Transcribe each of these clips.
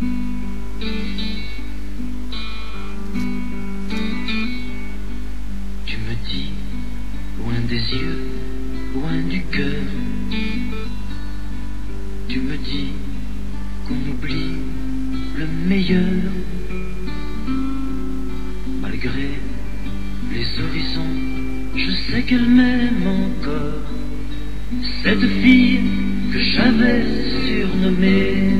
Tu me dis, loin des yeux, loin du cœur, tu me dis qu'on oublie le meilleur, malgré les horizons, je sais qu'elle m'aime encore, cette fille que j'avais surnommée.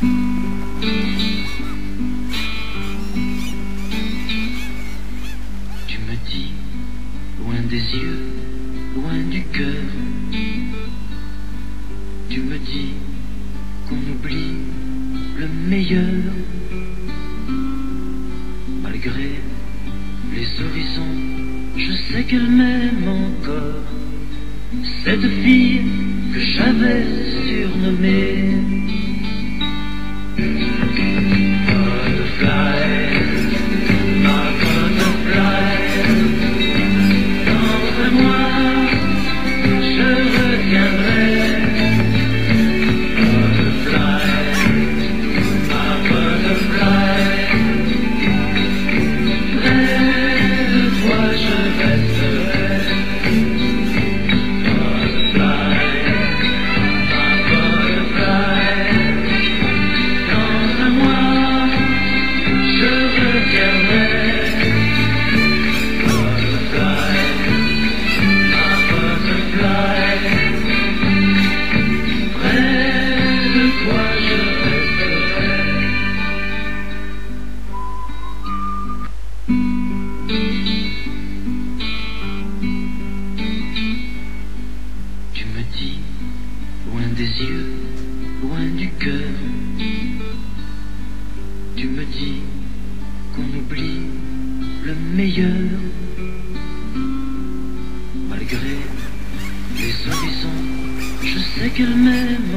Tu me dis, loin des yeux, loin du cœur, tu me dis qu'on oublie le meilleur, malgré les horizons, je sais qu'elle m'aime encore, cette fille que j'avais surnommée. Loin du cœur, tu me dis qu'on oublie le meilleur, malgré les horizons, je sais qu'elle m'aime